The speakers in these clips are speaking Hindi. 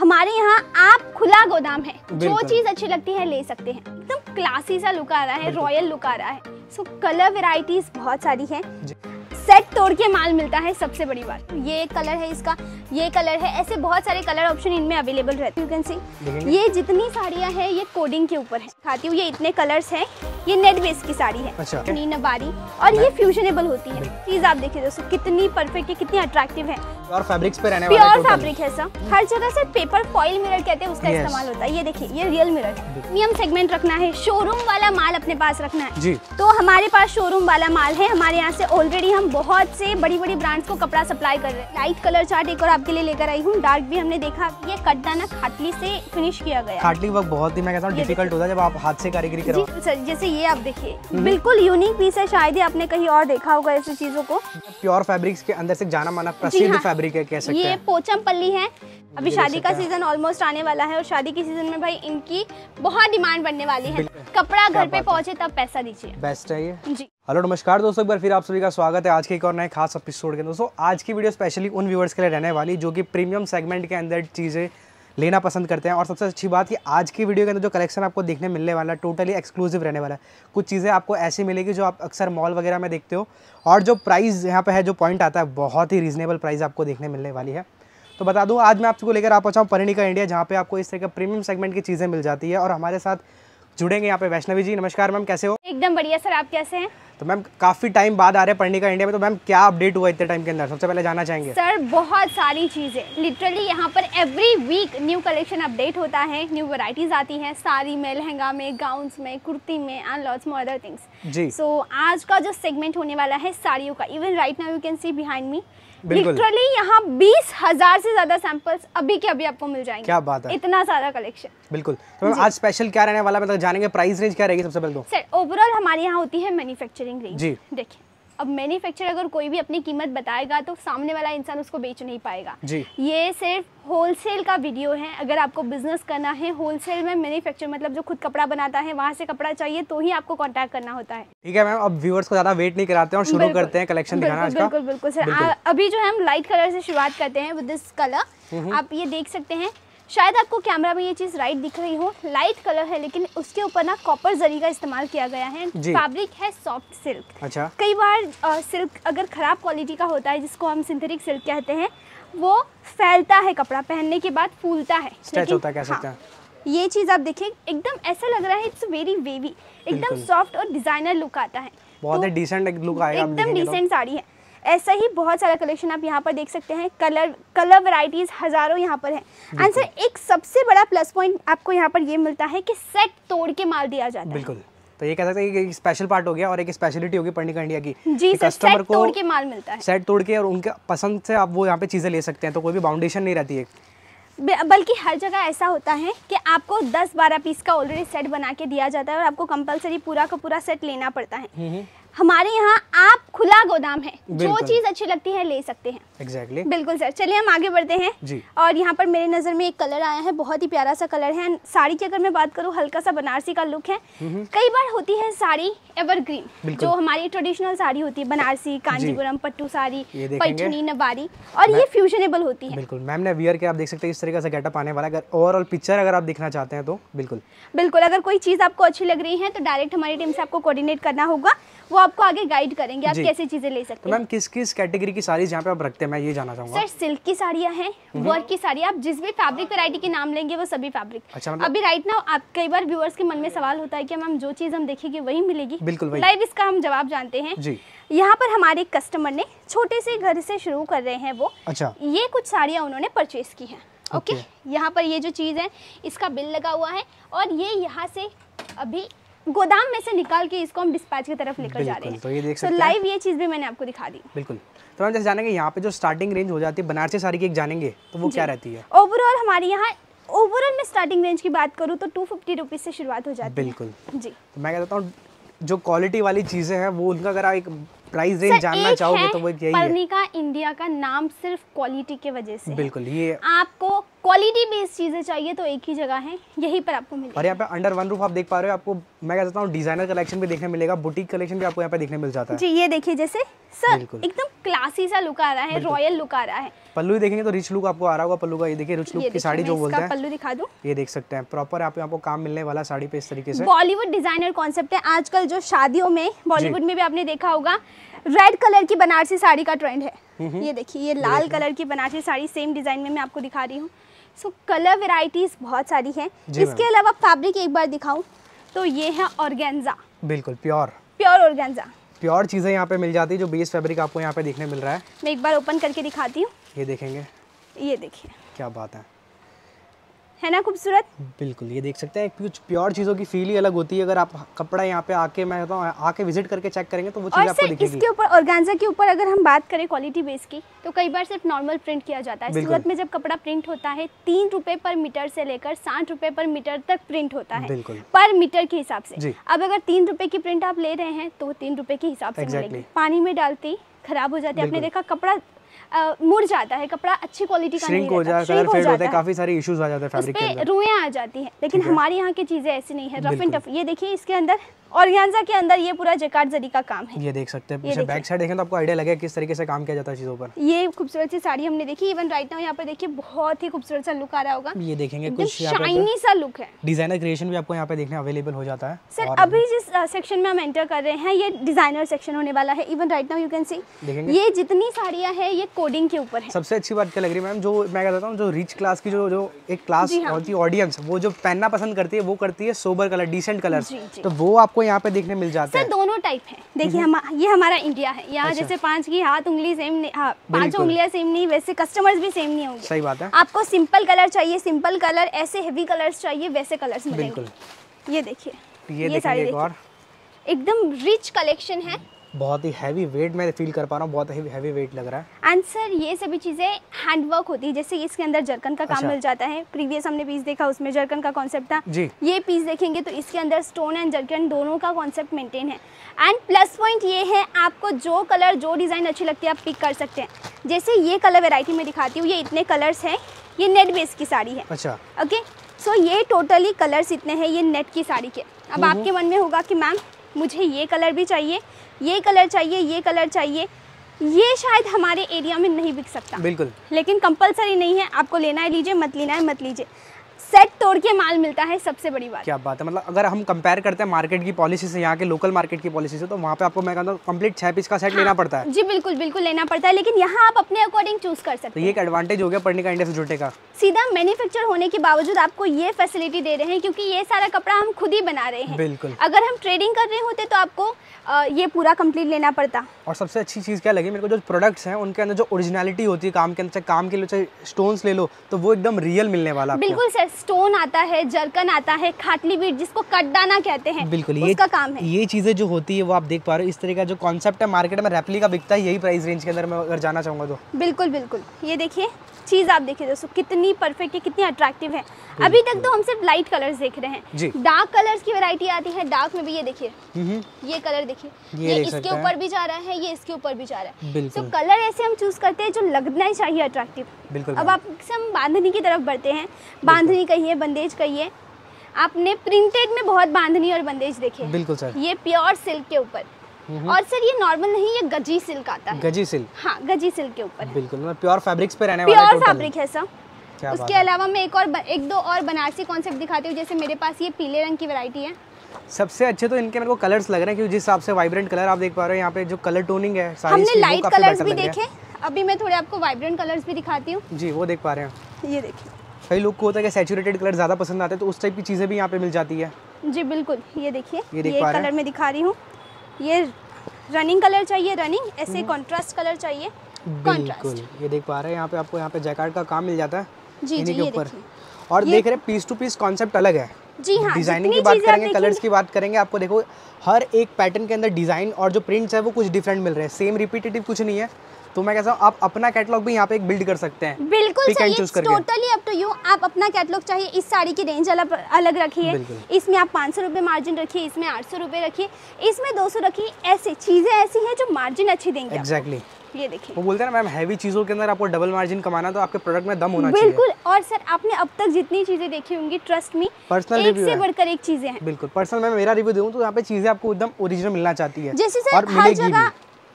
हमारे यहाँ आप खुला गोदाम है। जो चीज़ अच्छी लगती है ले सकते हैं। एकदम क्लासी सा लुक आ रहा है रॉयल लुक आ रहा है। सो कलर वेराइटीज बहुत सारी है। जी। सेट तोड़ के माल मिलता है सबसे बड़ी बात। ये कलर है इसका ये कलर है ऐसे बहुत सारे कलर ऑप्शन इनमें अवेलेबल रहते हैं। यू कैन सी ये जितनी साड़ियाँ हैं ये कोडिंग के ऊपर है। खाती हूँ ये इतने कलर्स हैं ये नेट बेस की साड़ी है। अच्छा। नबारी और ये फ्यूजनेबल होती है। चीज़ आप देखिए दोस्तों कितनी परफेक्ट है कितनी अट्रैक्टिव है। और फैब्रिक्स पे रहने प्योर फैब्रिक है सर हर जगह से पेपर फॉइल मिरर कहते हैं उसका Yes. इस्तेमाल होता है। ये देखिए ये रियल मिरर प्रीमियम सेगमेंट रखना है शोरूम वाला माल अपने पास रखना है। जी। तो हमारे पास शोरूम वाला माल है हमारे यहाँ से ऑलरेडी हम बहुत से बड़ी बड़ी ब्रांड्स को कपड़ा सप्लाई कर रहे हैं। लाइट कलर चार्ट एक और आपके लिए लेकर आई हूँ। डार्क भी हमने देखा। ये कट्टा ना खाटली से फिनिश किया गया। खाटली वर्क बहुत ही मैं कहता हूँ डिफ़िकल्ट होता है जब आप हाथ से कारीगरी करो। सर जैसे ये आप देखिए। बिल्कुल यूनिक पीस है। शायद ही आपने कहीं और देखा होगा ऐसी चीज़ों को। प्योर फैब्रिक्स के अंदर से जाना माना प्रसिद्ध हाँ। फैब्रिक है कह सकते ये पोचम पल्ली है। अभी शादी का सीज़न ऑलमोस्ट आने वाला है और शादी के सीज़न में भाई इनकी बहुत डिमांड बढ़ने वाली है। कपड़ा घर पे है। पहुँचे तब पैसा दीजिए। बेस्ट है ये। जी। हेलो, नमस्कार दोस्तों, एक बार फिर आप सभी का स्वागत है आज के एक और नए खास एपिसोड के दोस्तों। आज की वीडियो स्पेशली उन व्यूअर्स के लिए रहने वाली जो कि प्रीमियम सेगमेंट के अंदर चीज़ें लेना पसंद करते हैं। और सबसे अच्छी बात कि आज की वीडियो के अंदर जो कलेक्शन आपको देखने मिलने वाला है टोटली एक्सक्लूसिव रहने वाला है। कुछ चीज़ें आपको ऐसी मिलेगी जो आप अक्सर मॉल वगैरह में देखते हो। और जो प्राइस यहाँ पे है, जो पॉइंट आता है, बहुत ही रीजनेबल प्राइस आपको देखने मिलने वाली है। तो बता दूँ, आज मैं आपको लेकर आ पहुँचा हूँ परिणिका इंडिया जहाँ पे आपको इस तरह का प्रीमियम सेगमेंट की चीज़ें मिल जाती है। और हमारे साथ जुड़ेंगे यहाँ पे वैष्णवी जी। नमस्कार मैम, कैसे हो? एकदम बढ़िया सर, आप कैसे हैं? तो मैम काफ़ी टाइम बाद आ रहे हैं पढ़ने का इंडिया में तो मैम क्या अपडेट हुआ इतने टाइम के अंदर? सबसे पहले जाना चाहेंगे। सर बहुत सारी चीज़ें। लिटरली यहाँ पर every week new collection update होता है न्यू वराइटीज़ आती है साड़ी में लहंगा में गाउन में कुर्ती में and lots more other things ji. So so, आज का जो सेगमेंट होने वाला है साड़ियों का even right now you can see behind me. Literally यहाँ बीस हज़ार से ज़्यादा सैंपल्स अभी के अभी आपको मिल जाएँगे। क्या बात है। इतना सारा कलेक्शन बिल्कुल। तो आज स्पेशल क्या रहने वाला मतलब जानेंगे प्राइस रेंज क्या रहेगी सबसे पहले तो? सर ओवरऑल हमारे यहाँ होती है मैन्युफैक्चरिंग रेंज जी। देखिए। अब मैन्युफैक्चर अगर कोई भी अपनी कीमत बताएगा तो सामने वाला इंसान उसको बेच नहीं पाएगा। जी। ये सिर्फ़ होलसेल का वीडियो है। अगर आपको बिज़नेस करना है होलसेल में मैन्युफैक्चर मतलब जो खुद कपड़ा बनाता है वहाँ से कपड़ा चाहिए तो ही आपको कांटेक्ट करना होता है। ठीक है मैम अब व्यूअर्स को ज़्यादा वेट नहीं कराते हैं और शुरू। करते हैं कलेक्शन दिखाना बिल्कुल बिल्कुल सर। अभी जो है हम लाइट कलर से शुरुआत करते हैं विद दिस कलर आप ये देख सकते हैं शायद आपको कैमरा में ये चीज़ राइट दिख रही हो। लाइट कलर है लेकिन उसके ऊपर ना कॉपर जरी का इस्तेमाल किया गया है। फैब्रिक है सॉफ्ट सिल्क अच्छा। कई बार आ, सिल्क अगर ख़राब क्वालिटी का होता है जिसको हम सिंथेटिक सिल्क कहते हैं वो फैलता है कपड़ा पहनने के बाद फूलता है। होता कह सकते हाँ, ये चीज़ आप देखिए एकदम ऐसा लग रहा है इट्स वेरी वेवी एकदम सॉफ्ट और डिज़ाइनर लुक आता है। बहुत तो ही डिसेंट लुक आएगा एकदम तो। डिसेंट साड़ी है। ऐसा ही बहुत सारा कलेक्शन आप यहाँ पर देख सकते हैं। कलर कलर वैरायटीज हज़ारों यहाँ पर है। एंड सर एक सबसे बड़ा प्लस पॉइंट आपको यहाँ पर ये मिलता है कि सेट तोड़ के माल दिया जाता है। बिल्कुल। तो ये कह सकते हैं कि एक स्पेशल पार्ट हो गया और एक स्पेशलिटी होगी पढ़ने इंडिया की। जी सर सेट को तोड़ के माल मिलता है। सेट तोड़ के और उनके पसंद से आप वो यहाँ पे चीज़ें ले सकते हैं तो कोई भी बाउंडेशन नहीं रहती है। बल्कि हर जगह ऐसा होता है कि आपको 10-12 पीस का ऑलरेडी सेट बना के दिया जाता है और आपको कंपलसरी पूरा का पूरा सेट लेना पड़ता है। हमारे यहाँ आप खुला गोदाम है। जो चीज़ अच्छी लगती है ले सकते हैं। एग्जैक्टली बिल्कुल सर। चलिए हम आगे बढ़ते हैं। जी। और यहाँ पर मेरे नज़र में एक कलर आया है बहुत ही प्यारा सा कलर है। साड़ी की अगर मैं बात करूँ हल्का सा बनारसी का लुक है। कई बार होती है साड़ी एवरग्रीन जो हमारी ट्रेडिशनल साड़ी होती है बनारसी कांजीपुरम पट्टू साड़ी पैठनी नबारी और ये फ्यूजनेबल होती है। बिल्कुल। मैम ने वियर के आप देख सकते हैं इस तरीके से गेटअप आने वाला है। अगर ओवरऑल पिक्चर अगर आप दिखना चाहते हैं तो बिल्कुल। बिल्कुल अगर कोई चीज़ आपको अच्छी लग रही है तो डायरेक्ट हमारी टीम से आपको कोऑर्डिनेट करना होगा। वो आपको आगे गाइड करेंगे आप कैसे चीज़ें ले तो सकते हैं। मैम किस किस कैटेगरी की साड़ीज यहाँ पे आप रखते हैं मैं ये जानना चाहूँगा। सर सिल्क की साड़ियाँ हैं वर्क की साड़ी। आप जिस भी फैब्रिक वैरायटी के नाम लेंगे वो सभी फैब्रिक अच्छा, मतलब- अभी राइट ना आप कई बार व्यूअर्स के मन में सवाल होता है कि मैम जो चीज़ हम देखेंगे वही मिलेगी। बिल्कुल लाइव इसका हम जवाब जानते हैं। यहाँ पर हमारे कस्टमर ने छोटे से घर से शुरू कर रहे हैं वो। अच्छा। ये कुछ साड़ियाँ उन्होंने परचेज की हैं ओके okay. यहाँ पर ये जो चीज़ है इसका बिल लगा हुआ है। और ये यहाँ से अभी गोदाम में से निकाल के इसको हम डिस्पैच की तरफ़ लेकर जा रहे हैं। तो ये देख सकते हैं। लाइव ये चीज़ भी मैंने आपको दिखा दी। बिल्कुल। तो मैम जैसे जानेंगे यहाँ पे जो स्टार्टिंग रेंज हो जाती है बनारसी साड़ी की एक जानेंगे तो वो क्या रहती है? ओवरऑल हमारे यहाँ ओवरऑल में स्टार्टिंग रेंज की बात करूँ तो टू फिफ्टी रुपीज़ से शुरुआत हो जाती है। बिल्कुल। जी। तो मैं कहता हूँ जो क्वालिटी वाली चीज़ें हैं वो उनका अगर एक प्राइस रेंज जानना चाहोगे तो वो यही है। पर्निका इंडिया का नाम सिर्फ़ क्वालिटी के वजह से बिल्कुल ये आपको क्वालिटी पीस चीज़ें चाहिए तो एक ही जगह है यहीं पर आपको मिलेगा। और यहाँ पे अंडर वन रूफ आप देख पा रहे हो आपको मैं कह सकता हूँ डिज़ाइनर कलेक्शन भी देखने मिलेगा बुटीक कलेक्शन भी आपको यहाँ पे देखने मिल जाता है। जी ये देखिए जैसे सर एकदम क्लासी सा लुक आ रहा है रॉयल लुक आ रहा है। पल्लू ही देखेंगे तो रिच लुक आपको आ रहा होगा पल्लू का ये देखिए रिच लुक की साड़ी जो बोलते हैं। पल्लू दिखा दूँ। ये देख सकते हैं प्रॉपर आप आपको काम मिलने वाला साड़ी पे इस तरीके से। बॉलीवुड डिज़ाइनर कॉन्सेप्ट है आजकल जो शादियों में बॉलीवुड में भी आपने देखा होगा रेड कलर की बनारसी साड़ी का ट्रेंड है। ये देखिए ये लाल कलर की बनारसी साड़ी सेम डिज़ाइन में मैं आपको दिखा रही हूँ। सो कलर वेराइटीज बहुत सारी हैं। इसके अलावा फैब्रिक एक बार दिखाऊँ तो ये है ऑर्गेन्जा बिल्कुल प्योर प्योर ऑर्गेन्जा प्योर चीज़ें यहाँ पे मिल जाती है जो बेस फैब्रिक आपको यहाँ पे देखने मिल रहा है। मैं एक बार ओपन करके दिखाती हूँ। ये देखेंगे। ये देखिए। क्या बात है। है ना खूबसूरत? बिल्कुल ये देख सकते हैं कुछ प्योर चीज़ों की फील ही अलग होती है। अगर आप कपड़ा यहाँ पे आके मैं कहता हूँ आके विज़िट करके चेक करेंगे तो वो चीज़ आपको दिखेगी। इसके ऊपर ऑर्गेन्जा के ऊपर अगर हम बात करें क्वालिटी बेस की तो कई बार सिर्फ़ नॉर्मल प्रिंट किया जाता है। सूरत में जब कपड़ा प्रिंट होता है तीन रुपए पर मीटर से लेकर साठ रुपए पर मीटर तक प्रिंट होता है। पर मीटर के हिसाब से। अब अगर तीन रुपए की प्रिंट आप ले रहे हैं तो तीन रुपए के हिसाब से मिलेगी। पानी में डालती खराब हो जाती। है आपने देखा कपड़ा मुड़ जाता है कपड़ा अच्छी क्वालिटी का नहीं हो रहता, जाए हो जाता है। काफ़ी सारे इश्यूज़ आ जाते हैं फैब्रिक के पे अंदर। रुएँ आ जाती हैं लेकिन हमारे यहाँ की चीज़ें ऐसी नहीं है रफ एंड टफ ये देखिए इसके अंदर ऑर्गेन्जा के अंदर ये पूरा जेकार्ड जरी का काम है। ये देख सकते हैं पीछे बैक साइड देखें तो आपको आइडिया लगेगा किस तरीके से काम किया जाता है चीज़ों पर। ये खूबसूरत सी साड़ी हमने देखी इवन राइट नाउ यहाँ पर देखिए बहुत ही खूबसूरत सा लुक आ रहा होगा। ये देखेंगे कुछ शाइनी सा लुक है। डिज़ाइनर क्रिएशन भी आपको यहाँ पे देखने अवेलेबल हो जाता है। सर अभी जिस सेक्शन में हम एंटर कर रहे हैं ये डिज़ाइनर सेक्शन होने वाला है। Even right now you can see. ये जितनी साड़ियाँ है ये कोडिंग के ऊपर है। सबसे अच्छी बात क्या लग रही है मैम जो मैं कहता हूँ जो रिच क्लास की जो जो एक क्लास। होती है। ऑडियंस वो जो पहनना पसंद करती है वो करती है सोबर कलर डिसेंट कलर। तो वो आपको यहाँ पे देखने मिल जाता सर है। दोनों टाइप है। देखिए हम ये हमारा इंडिया है। यहाँ अच्छा। जैसे पाँच की हाथ उंगली सेम हाँ पाँचों बिल्कुल। सेम नहीं वैसे कस्टमर्स भी सेम नहीं होंगे। सही बात है। आपको सिंपल कलर चाहिए सिंपल कलर ऐसे हेवी कलर्स चाहिए वैसे कलर मिलेंगे। ये देखिए ये साड़ी एक देखिए। और। एकदम रिच कलेक्शन है। बहुत ही हैवी वेट मैं फील कर पा रहा हूँ बहुत ही हैवी वेट लग रहा है। एंड सर ये सभी चीज़ें हैंडवर्क होती है जैसे इसके अंदर जरकन का काम अच्छा। मिल जाता है। प्रीवियस हमने पीस देखा उसमें जरकन का कॉन्सेप्ट था। जी। ये पीस देखेंगे तो इसके अंदर स्टोन एंड जरकन दोनों का कॉन्सेप्ट मेंटेन है। एंड प्लस पॉइंट ये है आपको जो कलर जो डिज़ाइन अच्छी लगती है आप पिक कर सकते हैं। जैसे ये कलर वेराइटी में दिखाती हूँ ये इतने कलर्स हैं ये नेट बेस की साड़ी है। अच्छा। ओके सो ये टोटली कलर्स इतने हैं ये नेट की साड़ी के। अब आपके मन में होगा कि मैम मुझे ये कलर भी चाहिए ये कलर चाहिए ये कलर चाहिए। ये शायद हमारे एरिया में नहीं बिक सकता। बिल्कुल। लेकिन कंपलसरी नहीं है आपको लेना है लीजिए मत लेना है मत लीजिए। सेट तोड़ के माल मिलता है सबसे बड़ी बात। क्या बात है? मतलब अगर हम कंपेयर करते हैं मार्केट की पॉलिसी से यहाँ के लोकल मार्केट की पॉलिसी से तो वहाँ पे आपको मैं कहता हूँ कंप्लीट छः पीस का सेट हाँ, लेना पड़ता है। जी बिल्कुल बिल्कुल लेना पड़ता है लेकिन यहाँ आप अपने अकॉर्डिंग चूज़ कर तो सकते ये एक एडवांटेज हो गया पढ़ने का इंडिया से जुटे का। सीधा मैन्युफैक्चर होने के बावजूद आपको ये फैसिलिटी दे रहे हैं क्योंकि ये सारा कपड़ा हम खुद ही बना रहे हैं। बिल्कुल। अगर हम ट्रेडिंग कर रहे होते तो आपको ये पूरा कंप्लीट लेना पड़ता। और सबसे अच्छी चीज़ क्या लगी? मेरे को जो प्रोडक्ट्स हैं उनके अंदर जो ओरिजिनलिटी होती है काम के अंदर काम के लिए स्टोन्स ले लो तो वो एकदम रियल मिलने वाला बिल्कुल सर स्टोन आता है जरकन आता है खाटली बीट जिसको कटदाना कहते हैं बिल्कुल ये उसका काम है। ये चीज़ें जो होती है वो आप देख पा रहे हो। इस तरह का जो कॉन्सेप्ट है मार्केट में रेपली का बिकता है यही प्राइस रेंज के अंदर मैं अगर जाना चाहूँगा तो। बिल्कुल बिल्कुल। ये देखिए चीज़ आप देखिए दोस्तों कितनी परफेक्ट है कितनी अट्रैक्टिव है। अभी तक तो हम सिर्फ़ लाइट कलर्स देख रहे हैं। डार्क कलर्स की वैरायटी आती है डार्क में भी ये देखिए। ये कलर देखिए। ये ये इसके ऊपर भी जा रहा है ये इसके ऊपर भी जा रहा है। तो कलर ऐसे हम चूज़ करते हैं जो लगना ही चाहिए अट्रैक्टिव अब मैम। आप हम बांधनी की तरफ़ बढ़ते हैं। बांधनी कहिए बंदेज कहिए आपने प्रिंटेड में बहुत बांधनी और बंदेज देखे बिल्कुल सर। ये प्योर सिल्क के ऊपर। और सर ये नॉर्मल नहीं ये गजी सिल्क आता है। गजी सिल्क हाँ गजी सिल्क के ऊपर। बिल्कुल मतलब प्योर फैब्रिक्स पे रहने वाला प्योर फैब्रिक है सर उसके अलावा मैं एक और एक दो और बनारसी कॉन्सेप्ट दिखाती हूँ जैसे मेरे पास ये पीले रंग की वैरायटी है। सबसे अच्छे तो इनके मेरे को कलर्स लग रहे हैं क्योंकि जिस हिसाब से वाइब्रेंट कलर आप देख पा रहे हो यहाँ पे जो कलर टोनिंग है हमने लाइट कलर्स भी। देखे। अभी मैं थोड़े आपको वाइब्रेंट कलर्स भी दिखाती हूँ। जी वो देख पा रहे हैं ये देखिए। कई लोग को होता है कि सैचुरेटेड कलर ज़्यादा पसंद आते हैं तो उस टाइप की चीज़ें भी यहाँ पे मिल जाती है। जी बिल्कुल। ये देखिए ये ये कलर मैं दिखा रही हूँ। ये रनिंग कलर चाहिए रनिंग ऐसे कॉन्ट्रास्ट कलर चाहिए। बिल्कुल ये देख पा रहे हैं यहाँ पे आपको यहाँ पे जैकार्ड का काम मिल जाता है जी जी ये ऊपर। और देख रहे हैं पीस टू पीस कॉन्सेप्ट अलग है। जी हाँ डिज़ाइनिंग की बात करेंगे कलर्स की बात करेंगे आपको देखो हर एक पैटर्न के अंदर डिज़ाइन और जो प्रिंट्स है वो कुछ डिफरेंट मिल रहे हैं। सेम रिपीटेटिव कुछ नहीं है। तो मैं कहता हूँ आप अपना कैटलॉग भी यहाँ पे एक बिल्ड कर सकते हैं। बिल्कुल करके। टोटली अप टू यू आप अपना कैटलॉग चाहिए इस साड़ी की रेंज अलग अलग रखिए। इसमें आप पाँच सौ रुपये मार्जिन रखिए इसमें आठ सौ रुपये रखिए। इसमें दो सौ रखिए ऐसे चीज़ें ऐसी हैं जो मार्जिन अच्छी देंगे। एग्जैक्टली ये देखिए। वो बोलते हैं ना मैम हैवी चीज़ों के अंदर आपको डबल मार्जिन कमाना तो आपके प्रोडक्ट में दम होना चाहिए। बिल्कुल और सर आपने अब तक जितनी चीज़ें देखी होंगी ट्रस्ट मी पर्सनल एक से बढ़कर एक चीज़ें हैं। बिल्कुल पर्सनल मैं मेरा रिव्यू दूँ तो यहाँ पे चीज़ें आपको एकदम ओरिजिनल मिलना चाहती है। जैसे सर हर जगह।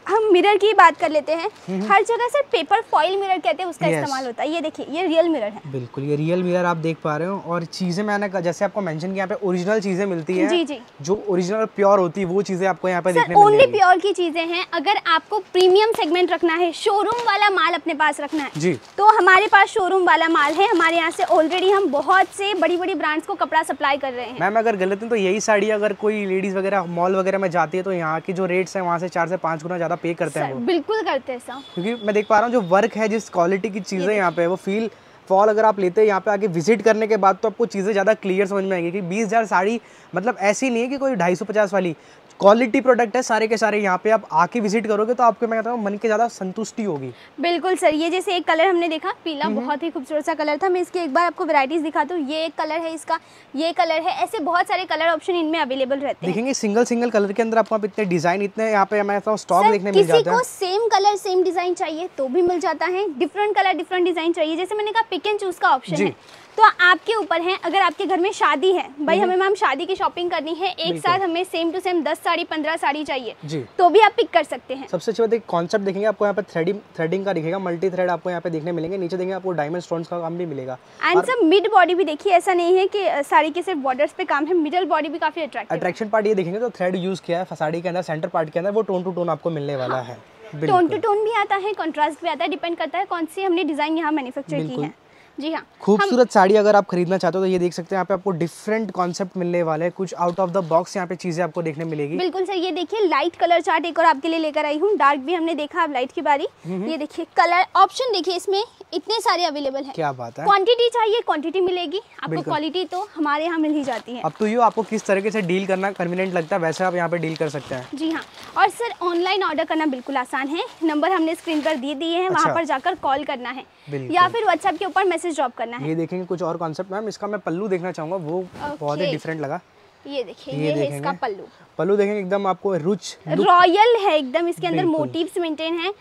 हम मिरर की बात कर लेते हैं। हर जगह सर पेपर फॉइल मिरर कहते हैं उसका Yes. इस्तेमाल होता है। ये देखिए ये रियल मिरर है। बिल्कुल ये रियल मिरर आप देख पा रहे हो। और चीज़ें मैंने कहा- जैसे आपको मेंशन किया पे ओरिजिनल चीज़ें मिलती हैं। जी जी। जो ओरिजिनल प्योर होती है वो चीज़ें आपको यहाँ पे देखने ओनली प्योर की चीज़ें हैं। अगर आपको प्रीमियम सेगमेंट रखना है शोरूम वाला माल अपने पास रखना है जी। तो हमारे पास शोरूम वाला माल है। हमारे यहाँ से ऑलरेडी हम बहुत से बड़ी बड़ी ब्रांड्स को कपड़ा सप्लाई कर रहे हैं। मैम अगर गलत है तो यही साड़ी अगर कोई लेडीज़ वगैरह मॉल वगैरह में जाती है तो यहाँ की जो रेट्स है वहाँ से चार से पाँच गुना ज़्यादा पे करते हैं वो। बिल्कुल करते हैं सर क्योंकि मैं देख पा रहा हूँ जो वर्क है जिस क्वालिटी की चीज़ें यहाँ पे वो फील फॉल अगर आप लेते हैं यहाँ पे आके विज़िट करने के बाद तो आपको चीज़ें ज़्यादा क्लियर समझ में आएँगी कि बीस हज़ार साड़ी मतलब ऐसी नहीं है कि कोई ढाई सौ पचास वाली। क्वालिटी प्रोडक्ट है सारे के सारे यहाँ पे आप आके विज़िट करोगे तो आपको मैं कहता हूँ मन की ज़्यादा संतुष्टि होगी। बिल्कुल सर ये जैसे एक कलर हमने देखा पीला बहुत ही खूबसूरत सा कलर था। मैं इसके एक बार आपको वैरायटीज दिखाती हूँ। ये एक कलर है इसका ये कलर है ऐसे बहुत सारे कलर ऑप्शन इनमें अवेलेबल रहते हैं। देखेंगे सिंगल सिंगल कलर के अंदर आपको इतने डिज़ाइन इतने यहाँ पे मैं स्टॉक देखने मिल जाता है। सेम कलर सेम डिज़ाइन चाहिए तो भी मिल जाता है। डिफरेंट कलर डिफरेंट डिज़ाइन चाहिए। जैसे मैंने कहा पिक एंड चूज़ का ऑप्शन है। तो आपके ऊपर है अगर आपके घर में शादी है। भाई हमें मैम शादी की शॉपिंग करनी है। एक साथ हमें सेम टू सेम दस साड़ी पंद्रह साड़ी चाहिए। जी। तो भी आप पिक कर सकते हैं। सबसे अच्छी बात एक कॉन्सेप्ट देखेंगे आपको यहाँ पे थ्रेडिंग थ्रेडिंग का दिखेगा मल्टी थ्रेड आपको यहाँ पे देखने मिलेंगे। नीचे देखेंगे आपको डायमंड स्टोन्स का काम भी मिलेगा। एंड सब मिड बॉडी भी देखिए ऐसा नहीं है कि साड़ी के सिर्फ़ बॉर्डर्स पे काम है मिडल बॉडी भी काफ़ी अट्रैक्टिव अट्रैक्शन पार्ट ये देखेंगे तो थ्रेड यूज़ किया है साड़ी के अंदर सेंटर पार्ट के अंदर वो टोन टू टोन आपको मिलने वाला है। टोन टू टोन भी आता है कॉन्ट्रास्ट भी आता है डिपेंड करता है कौन सी हमने डिज़ाइन यहाँ मैन्युफैक्चर की है। जी हाँ। खूबसूरत साड़ी अगर आप खरीदना चाहते हो तो ये देख सकते हैं यहाँ पे आपको डिफरेंट कॉन्सेप्ट मिलने वाले हैं। कुछ आउट ऑफ़ द बॉक्स यहाँ पे चीज़ें आपको देखने मिलेगी। बिल्कुल सर ये देखिए लाइट कलर चार्ट एक और आपके लिए लेकर आई हूँ। डार्क भी हमने देखा अब लाइट की बारी। ये देखिए कलर ऑप्शन देखिए इसमें इतने सारे अवेलेबल है। क्या बात है। क्वांटिटी चाहिए क्वांटिटी मिलेगी। आपको क्वालिटी तो हमारे यहाँ मिल ही जाती है। अब तो ये आपको किस तरीके से डील करना कन्वीनियंट लगता है वैसे आप यहाँ पे डील कर सकते हैं। जी हाँ। और सर ऑनलाइन ऑर्डर करना बिल्कुल आसान है। नंबर हमने स्क्रीन पर दे दिए हैं। वहाँ अच्छा। पर जाकर कॉल करना है। या फिर व्हाट्सएप के ऊपर मैसेज ड्रॉप करना है? ये देखेंगे कुछ और कॉन्सेप्ट मैम इसका मैं पल्लू देखना चाहूँगा. वो बहुत ही डिफरेंट लगा. ये देखिए ये ये, है इसका पल्लू। पल्लू देखेंगे एकदम आपको रुच रॉयल है एकदम इसके अंदर। मोटिव्स मेंटेन है।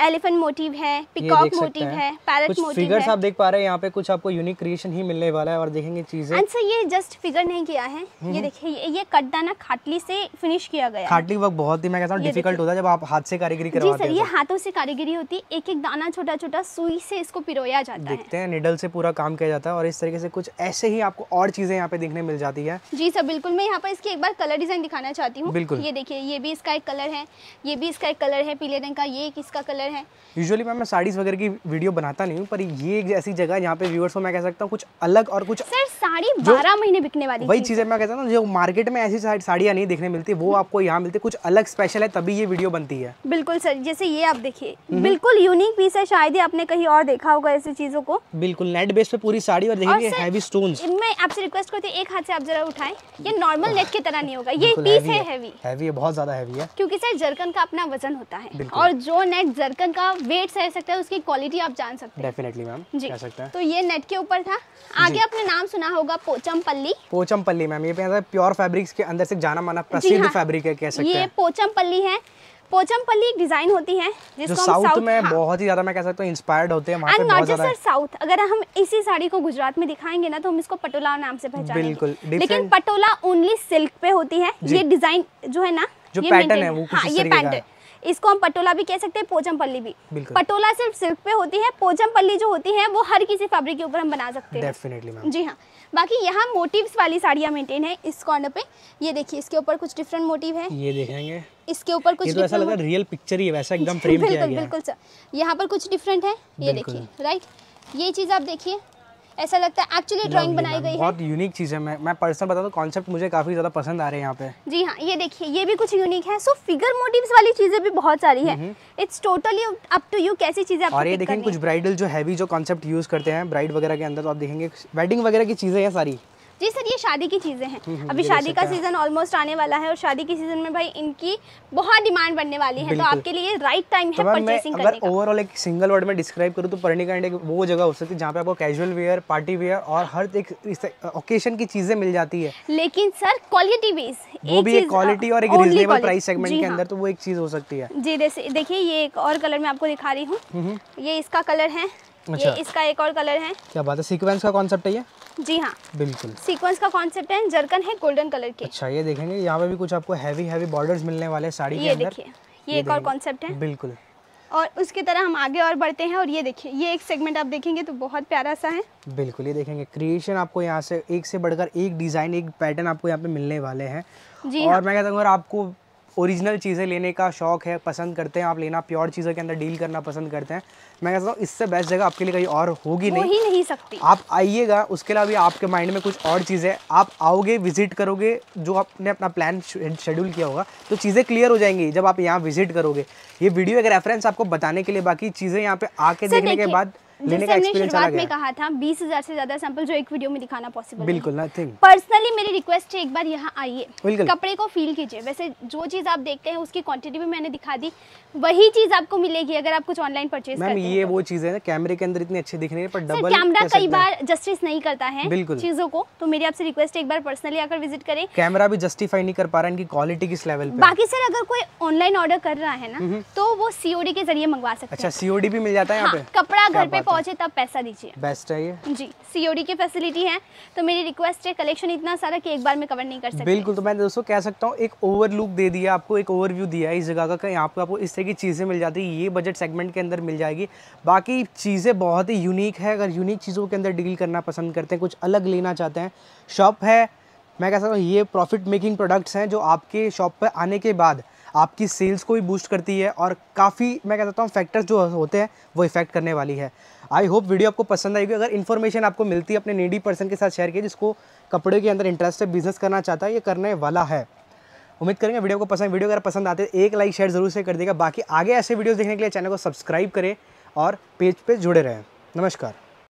एलिफेंट मोटिव है पिकॉक मोटिव है। पैरट मोटिव फिगर्स आप देख पा रहे हैं यहाँ पे कुछ आपको यूनिक क्रिएशन ही मिलने वाला है और देखेंगे चीज़ें। सर ये जस्ट फिगर नहीं किया है। ये देखिए ये, ये कटदाना खाटली से फिनिश किया गया खाटली वर्क बहुत ही मैं कहता हूँ डिफ़िकल्ट होता है जब आप हाथ से कारीगरी करवाते हैं ये तो। हाथों से कारीगरी होती है एक एक दाना छोटा छोटा सुई से इसको पिरोया जाता है। देखते हैं निडल से पूरा काम किया जाता है और इस तरीके से कुछ ऐसे ही आपको और चीज़ें यहाँ पे देखने मिल जाती है। जी सर बिल्कुल मैं यहाँ पर इसकी एक बार कलर डिज़ाइन दिखाना चाहती हूँ। बिल्कुल। ये देखिए ये भी इसका एक कलर है ये भी इसका एक कलर है पीले रंग का ये एक इसका कलर है। यूजुअली मैम मैं साड़ीज वगैरह की वीडियो बनाता नहीं हूँ पर ये एक ऐसी जगह जहाँ पे व्यूअर्स को मैं कह सकता हूँ कुछ अलग और कुछ सर साड़ी बारह महीने बिकने वाली वही चीज़ें मैं कहता हूँ जो मार्केट में ऐसी साड़ियाँ नहीं देखने मिलती वो आपको यहाँ मिलती कुछ अलग स्पेशल है तभी ये वीडियो बनती है। बिल्कुल सर जैसे ये आप देखिए बिल्कुल यूनिक पीस है शायद ही आपने कहीं और देखा होगा ऐसी चीज़ों को। बिल्कुल नेट बेस पे पूरी साड़ी और देखेंगे हैवी स्टोन्स मैं आपसे रिक्वेस्ट करती हूँ एक हाथ से आप जरा उठाएँ। ये नॉर्मल नेट की तरह नहीं होगा। ये पीस है हैवी हैवी है बहुत ज़्यादा हैवी है। क्योंकि सर जरकन का अपना वज़न होता है। और जो नेट जरकन का वेट सह सकता है उसकी क्वालिटी आप जान सकते हैं। Definitely ma'am ji. कह सकते हैं। तो ये नेट के ऊपर था। आगे आपने नाम सुना होगा पोचम पल्ली पोचम पल्ली मैम ये प्योर फैब्रिक्स के अंदर से जाना माना प्रसिद्ध फेब्रिक फैब्रिक है कह सकते ये हैं। पोचम पल्ली है। पोचम पल्ली एक डिज़ाइन होती है जिसको हम साउथ में हाँ। बहुत ही ज़्यादा मैं कह सकता हूँ इंस्पायर्ड होते हैं and not just sir south अगर हम इसी साड़ी को गुजरात में दिखाएँगे ना तो हम इसको पटोला नाम से पहचानेंगे। बिल्कुल, लेकिन पटोला ओनली सिल्क पे होती है ये डिज़ाइन जो है ना जो maintain है, वो हाँ ये पैटर्न। इसको हम पटोला भी कह सकते हैं पोचम पल्ली भी पटोला सिर्फ़ सिल्क पे होती है पोचम पल्ली जो होती है वो हर किसी फैब्रिक के ऊपर हम बना सकते हैं। डेफिनेटली जी हाँ। बाकी यहाँ मोटिव वाली साड़ियाँ मेंटेन है इस कॉर्नर पे। ये देखिए इसके ऊपर कुछ डिफरेंट मोटिव है। ये देखेंगे। इसके ऊपर कुछ ये तो ऐसा लग रहा है रियल पिक्चर ही है वैसा एकदम फ्रेम किया बिल्कुल गया है। बिल्कुल सर यहाँ पर कुछ डिफरेंट है ये देखिए राइट ये चीज़ आप देखिए। ऐसा लगता है एक्चुअली ड्राइंग बनाई। गई है। बहुत यूनिक चीज़ है। मैं मैं पर्सनल बता दूँ कॉन्सेप्ट मुझे काफ़ी ज़्यादा पसंद आ रहे हैं यहाँ पे। जी हाँ ये देखिए ये भी कुछ यूनिक है। सो फिगर मोटिव्स वाली चीज़ें भी बहुत सारी है। It's totally up to you कैसी चीज़ें और ये देखेंगे कुछ ब्राइडल जो हैवी जो कॉन्सेप्ट यूज़ करते हैं ब्राइड वगैरह के अंदर तो आप देखेंगे वेडिंग वगैरह की चीज़ें हैं सारी। जी सर ये शादी की चीज़ें हैं। हम्म, अभी शादी का सीज़न ऑलमोस्ट आने वाला है और शादी के सीज़न में भाई इनकी बहुत डिमांड बढ़ने वाली है तो आपके लिए राइट टाइम तो है परचेसिंग करने का। ओवरऑल एक सिंगल वर्ड में डिस्क्राइब करूँ तो पर्णिका इंडिया वो जगह हो सकती है जहाँ पे आपको कैजुअल वेयर पार्टी वेयर और हर एक ओकेशन की चीज़ें मिल जाती है। लेकिन सर क्वालिटी बेस वो भी एक क्वालिटी और एक रिजनेबल प्राइस सेगमेंट के अंदर तो वो एक चीज़ हो सकती है। हाँ। जी देखिए ये एक और कलर मैं आपको दिखा रही हूँ। ये इसका कलर है। अच्छा। ये इसका एक और कलर है। क्या बात है? सीक्वेंस का कॉन्सेप्ट है ये? जी हाँ। बिल्कुल। सीक्वेंस का कॉन्सेप्ट है जरकन है गोल्डन कलर की। अच्छा ये देखेंगे यहाँ पे भी कुछ आपको हैवी हैवी बॉर्डर्स मिलने वाले साड़ी ये देखिए ये एक और कॉन्सेप्ट है। बिल्कुल। और उसकी तरह हम आगे और बढ़ते हैं और ये देखिए ये एक सेगमेंट आप देखेंगे तो बहुत प्यारा सा है। बिल्कुल ये देखेंगे क्रिएशन आपको यहाँ से एक से बढ़कर एक डिज़ाइन एक पैटर्न आपको यहाँ पे मिलने वाले हैं। जी और हाँ मैं कहता हूँ अगर आपको ओरिजिनल चीज़ें लेने का शौक है पसंद करते हैं आप लेना प्योर चीज़ों के अंदर डील करना पसंद करते हैं। मैं कहता हूँ इससे बेस्ट जगह आपके लिए कहीं और होगी नहीं ही नहीं। सकती। आप आइएगा उसके अलावा भी आपके माइंड में कुछ और चीज़ें आप आओगे विज़िट करोगे जो आपने अपना प्लान शेड्यूल किया होगा तो चीज़ें क्लियर हो जाएँगी जब आप यहाँ विज़िट करोगे। ये वीडियो एक रेफरेंस आपको बताने के लिए बाकी चीज़ें यहाँ पे आके देखने के बाद लेने का एक्सपीरियंस शुरुआत में कहा था बीस हज़ार से ज़्यादा सैंपल जो एक वीडियो में दिखाना पॉसिबल बिल्कुल नथिंग पर्सनली मेरी रिक्वेस्ट है एक बार यहाँ आइए। कपड़े को फील कीजिए। वैसे जो चीज़ आप देखते हैं उसकी क्वांटिटी भी मैंने दिखा दी। वही चीज़ आपको मिलेगी अगर आप कुछ ऑनलाइन परचेज मैम करते हैं ये वो चीज़ें हैं कैमरे के अंदर इतनी अच्छी दिख रही है पर डबल कैमरा कई बार जस्टिस नहीं करता है चीज़ों को तो मेरी आपसे रिक्वेस्ट है एक बार पर्सनली आकर विज़िट करें। कैमरा भी जस्टिफाई नहीं कर पा रहा है इनकी क्वालिटी किस लेवल पे बाकी सर अगर कोई ऑनलाइन ऑर्डर कर रहा है ना तो वो सीओडी के ज़रिए मंगवा सकते अच्छा हैं। सीओडी भी मिल जाता है यहाँ हाँ, पे? कपड़ा घर पे। पहुँचे तब पैसा दीजिए। बेस्ट है ये। जी सीओडी की फैसिलिटी है तो मेरी रिक्वेस्ट है कलेक्शन इतना सारा कि एक बार में कवर नहीं कर सकते। बिल्कुल तो मैं दोस्तों कह सकता हूँ एक ओवर लुक दे दिया आपको एक ओवरव्यू दिया है इस जगह का यहाँ पे आपको इस तरह की चीज़ें मिल जाती है ये बजट सेगमेंट के अंदर मिल जाएगी। बाकी चीज़ें बहुत ही यूनिक है अगर यूनिक चीज़ों के अंदर डील करना पसंद करते हैं कुछ अलग लेना चाहते हैं। शॉप है मैं कह सकता हूँ ये प्रॉफिट मेकिंग प्रोडक्ट्स हैं जो आपके शॉप पर आने के बाद आपकी सेल्स को भी बूस्ट करती है और काफ़ी, मैं कह सकता हूँ फैक्टर्स जो होते हैं, वो इफ़ेक्ट करने वाली है। आई होप वीडियो आपको पसंद आएगी। अगर इन्फॉर्मेशन आपको मिलती है अपने नीडी पर्सन के साथ शेयर कीजिए जिसको कपड़े के अंदर इंटरेस्ट है बिज़नेस करना चाहता है, ये करने वाला है। उम्मीद करेंगे वीडियो को पसंद वीडियो अगर पसंद आते है, एक लाइक शेयर ज़रूर से कर देगा। बाकी आगे ऐसे वीडियोस देखने के लिए चैनल को सब्सक्राइब करें और पेज पे जुड़े रहें। नमस्कार।